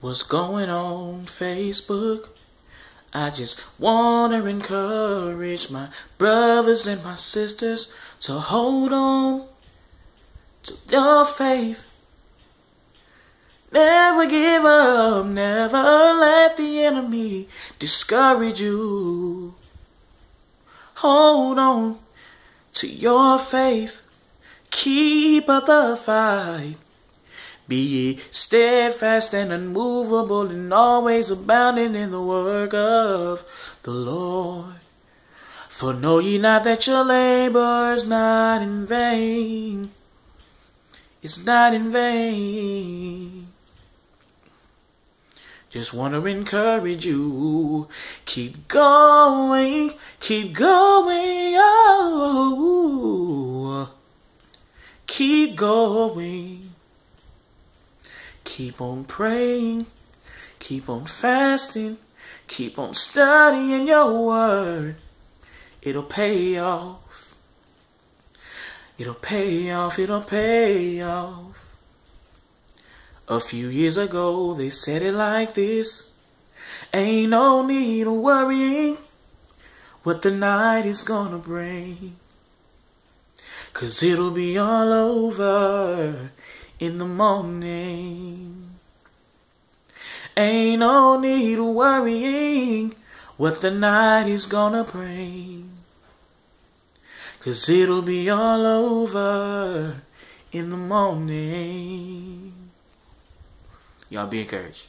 What's going on Facebook? I just wanna encourage my brothers and my sisters to hold on to your faith. Never give up, never let the enemy discourage you. Hold on to your faith, keep up the fight. Be ye steadfast and unmovable and always abounding in the work of the Lord. For know ye not that your labor is not in vain? It's not in vain. Just want to encourage you. Keep going, keep going, oh. Keep going. Keep on praying, keep on fasting, keep on studying your word. It'll pay off. It'll pay off, it'll pay off. A few years ago, they said it like this Ain't no need of worrying what the night is gonna bring. Cause it'll be all over in the morning. Ain't no need worrying what the night is gonna bring. Cause it'll be all over in the morning. Y'all be encouraged.